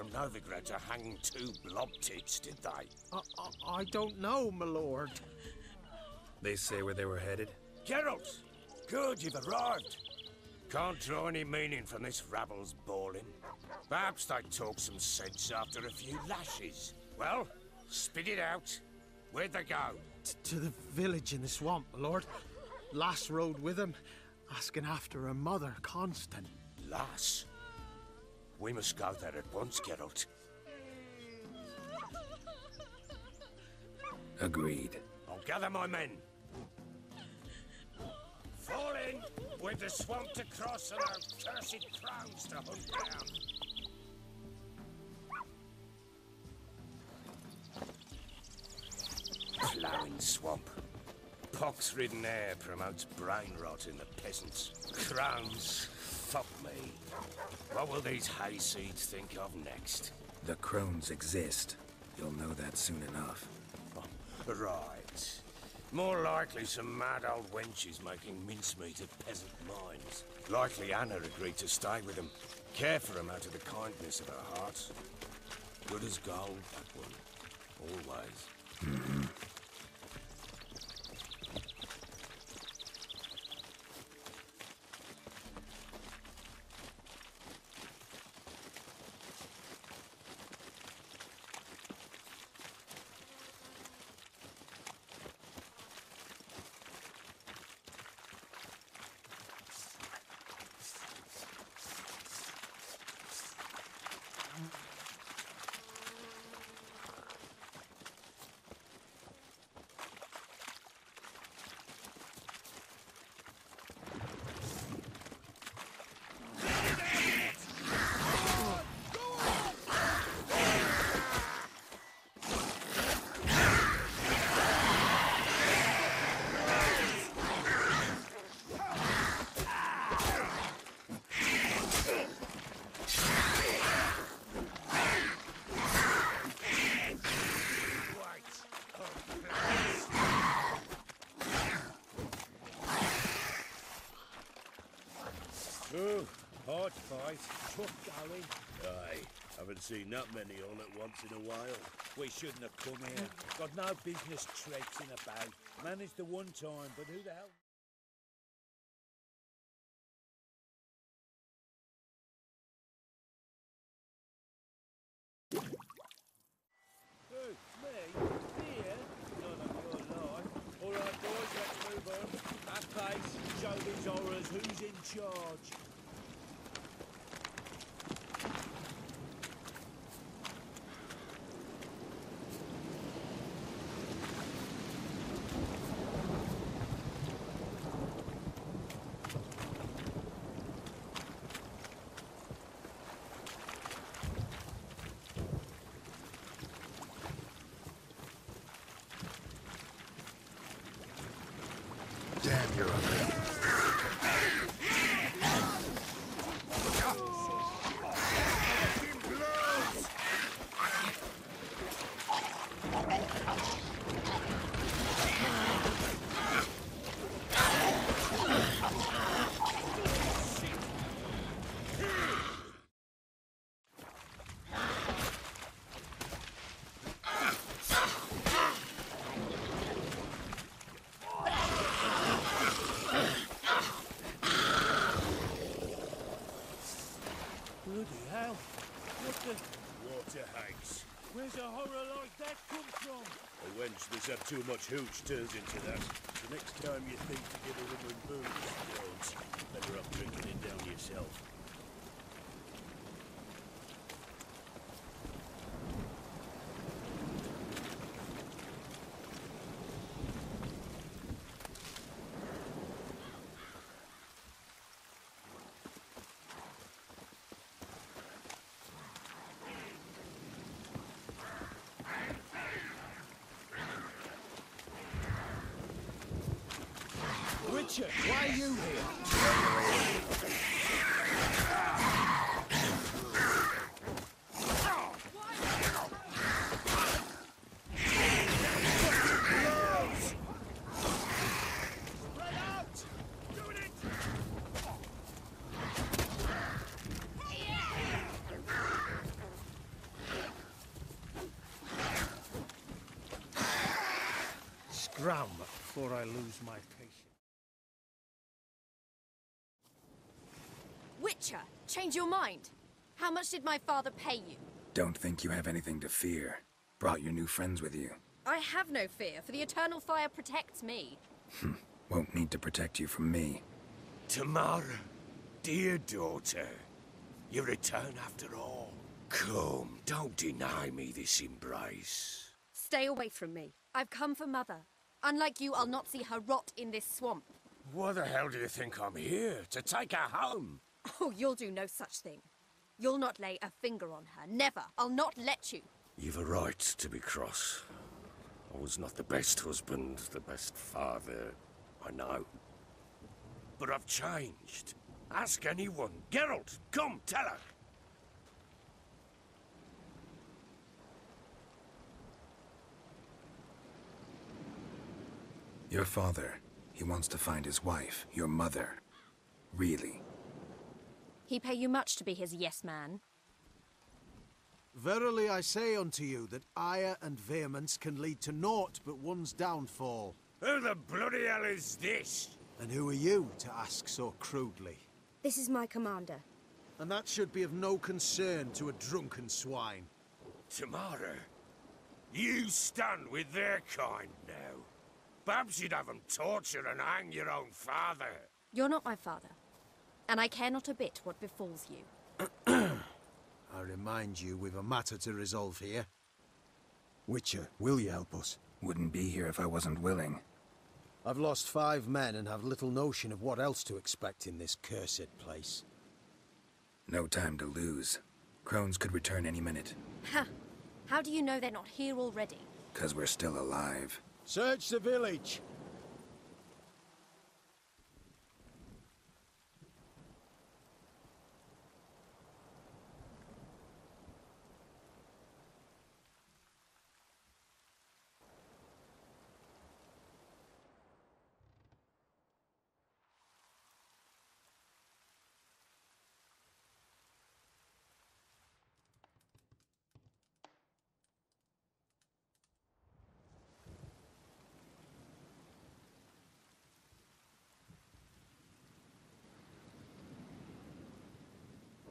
from Novigrad to hang two blob tits, did they? I, I, I don't know, my lord. They say where they were headed? Geralt! Good, you've arrived. Can't draw any meaning from this rabble's bawling. Perhaps they talk some sense after a few lashes. Well, spit it out. Where'd they go? T to the village in the swamp, my lord. Lass rode with him, asking after her mother, Constant. Lass? We must go there at once, Geralt. Agreed. I'll gather my men. Fall in! With the swamp to cross and our cursed crowns to hunt down. Ploughing swamp. Pox-ridden air promotes brain rot in the peasants. Crowns, fuck me. What will these hayseeds think of next? The crones exist. You'll know that soon enough. Oh, right. More likely some mad old wenches making mincemeat of peasant minds. Likely Anna agreed to stay with them. Care for them out of the kindness of her heart. Good as gold, that one. Always. Mm-hmm. Oh, hard fight. Tough going. Aye. Haven't seen that many all at once in a while. We shouldn't have come here. Got no business traipsing about. Managed the one time, but who the hell? Who? Me? Here? None of your life. All right, boys, let's move on. At pace, show these horrors who's in charge. Damn, you're. Bloody hell. What the... Water hags. Where's a horror like that come from? A had too much hooch turns into that. The next time you think to give a woman booze, Jones, better off drinking it down yourself. Archer, why are you here? Scram before I lose my change your mind. How much did my father pay you? Don't think you have anything to fear. Brought your new friends with you. I have no fear, for the eternal fire protects me. Hmm. Won't need to protect you from me. Tamara, dear daughter, you return after all. Come, don't deny me this embrace. Stay away from me. I've come for Mother. Unlike you, I'll not see her rot in this swamp. What the hell do you think I'm here? To take her home? Oh, you'll do no such thing. You'll not lay a finger on her. Never. I'll not let you. You've a right to be cross. I was not the best husband, the best father, I know. But I've changed. Ask anyone. Geralt, come, tell her. Your father, he wants to find his wife, your mother. Really. He pay you much to be his yes man. Verily I say unto you that ire and vehemence can lead to naught but one's downfall. Who the bloody hell is this? And who are you to ask so crudely? This is my commander. And that should be of no concern to a drunken swine. Tamara, you stand with their kind now. Perhaps you'd have them torture and hang your own father. You're not my father. And I care not a bit what befalls you. I remind you we've a matter to resolve here. Witcher, will you help us? Wouldn't be here if I wasn't willing. I've lost five men and have little notion of what else to expect in this cursed place. No time to lose. Crones could return any minute. Ha! How do you know they're not here already? Cause we're still alive. Search the village!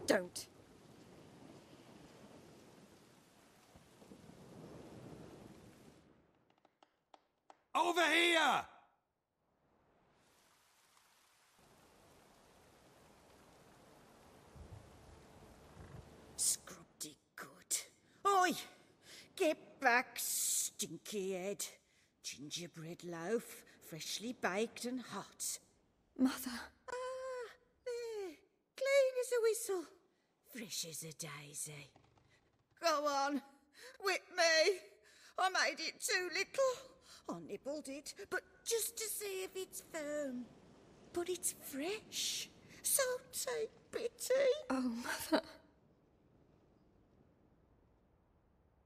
Don't. Over here! Scrubbed it good. Oi! Get back, stinky head. Gingerbread loaf, freshly baked and hot. Mother. Ah, there. Clean as a whistle. Fresh as a daisy. Go on. Whip me. I made it too little. I nibbled it, but just to see if it's firm. But it's fresh. So take pity. Oh, Mother.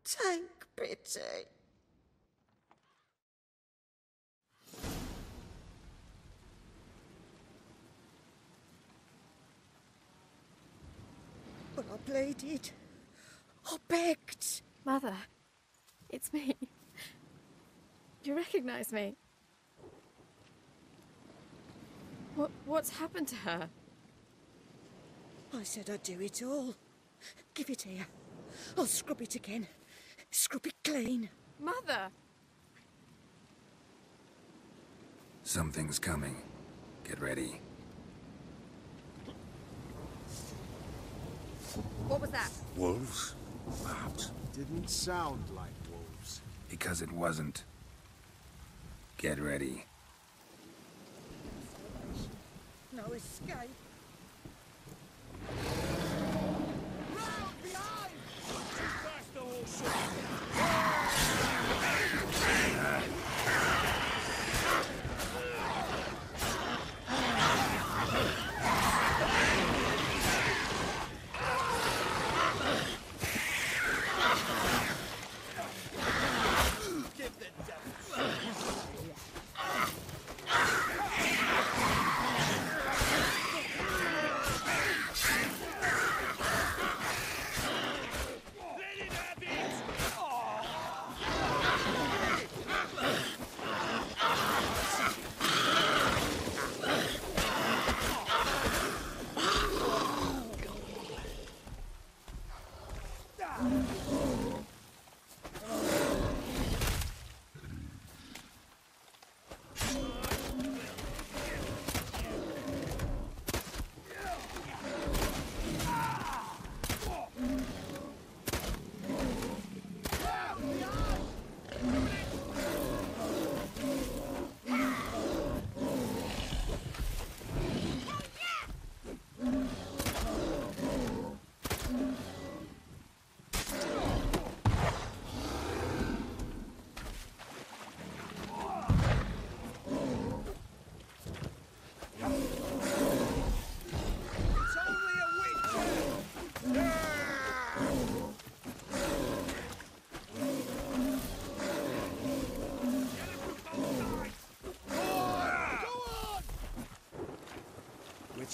Take pity. But I pleaded. I begged. Mother. It's me. You recognize me? What, what's happened to her? I said I'd do it all. Give it here. I'll scrub it again. Scrub it clean. Mother! Something's coming. Get ready. Was that? Wolves? Perhaps. Didn't sound like wolves. Because it wasn't. Get ready. No escape.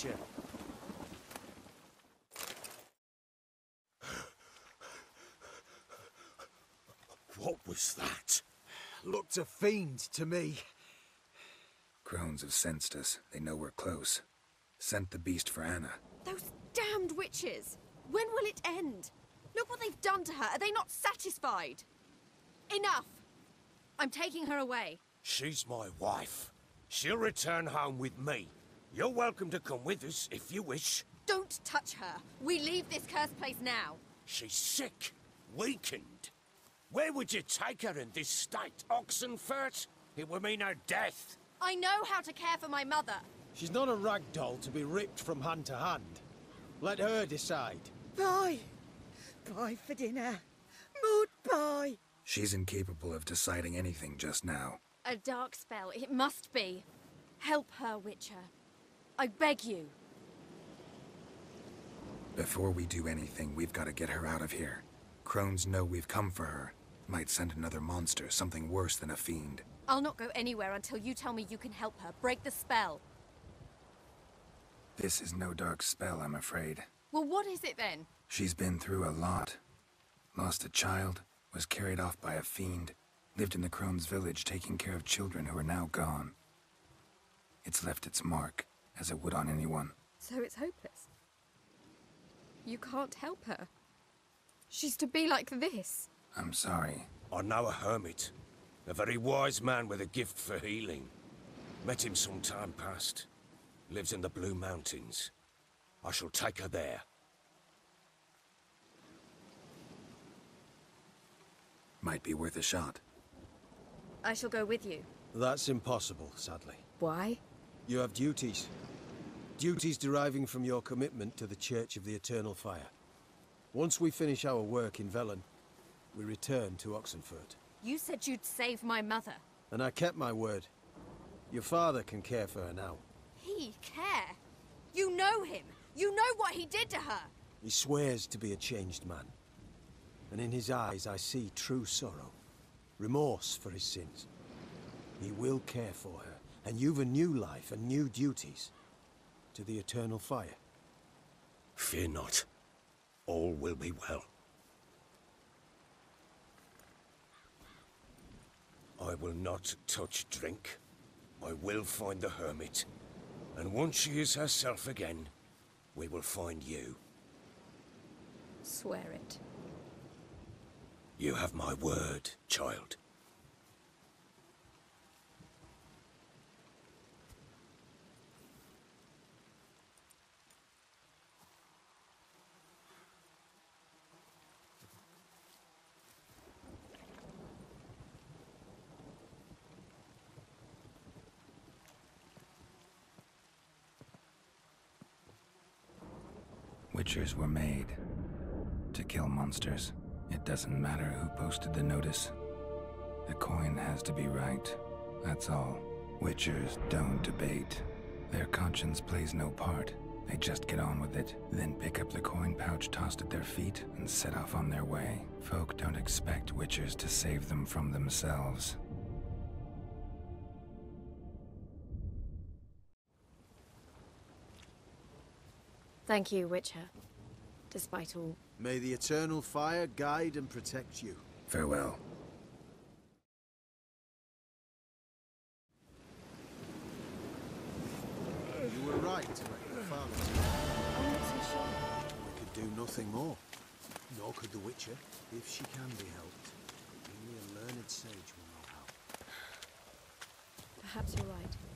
Witcher. What was that? Looked a fiend to me. Crones have sensed us. They know we're close. Sent the beast for Anna. Those damned witches! When will it end? Look what they've done to her. Are they not satisfied? Enough! I'm taking her away. She's my wife. She'll return home with me. You're welcome to come with us if you wish. Don't touch her. We leave this cursed place now. She's sick, weakened. Where would you take her in this state, Oxenfurt? It would mean her death. I know how to care for my mother. She's not a rag doll to be ripped from hand to hand. Let her decide. Bye. Bye for dinner. Maud, bye. She's incapable of deciding anything just now. A dark spell, it must be. Help her, Witcher. I beg you. Before we do anything, we've got to get her out of here. Crones know we've come for her. Might send another monster, something worse than a fiend. I'll not go anywhere until you tell me you can help her. Break the spell. This is no dark spell, I'm afraid. Well, what is it then? She's been through a lot. Lost a child, was carried off by a fiend, lived in the Crone's village taking care of children who are now gone. It's left its mark, as it would on anyone. So it's hopeless. You can't help her. She's to be like this. I'm sorry. I know a hermit. A very wise man with a gift for healing. Met him some time past. Lives in the Blue Mountains. I shall take her there. Might be worth a shot. I shall go with you. That's impossible, sadly. Why? You have duties. Duties deriving from your commitment to the Church of the Eternal Fire. Once we finish our work in Velen, we return to Oxenfurt. You said you'd save my mother. And I kept my word. Your father can care for her now. He care? You know him. You know what he did to her. He swears to be a changed man. And in his eyes I see true sorrow. Remorse for his sins. He will care for her, and you've a new life and new duties. To the Eternal Fire. Fear not. All will be well. I will not touch drink. I will find the hermit. And once she is herself again, we will find you. Swear it. You have my word, child. Witchers were made to kill monsters. It doesn't matter who posted the notice. The coin has to be right. That's all. Witchers don't debate. Their conscience plays no part. They just get on with it, then pick up the coin pouch tossed at their feet and set off on their way. Folk don't expect Witchers to save them from themselves. Thank you, Witcher. Despite all. May the Eternal Fire guide and protect you. Farewell. You were right to let your father I'm not so sure. We could do nothing more. Nor could the Witcher, if she can be helped. Only a learned sage will know how. Perhaps you're right.